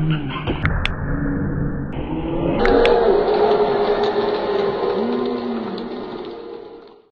Mm.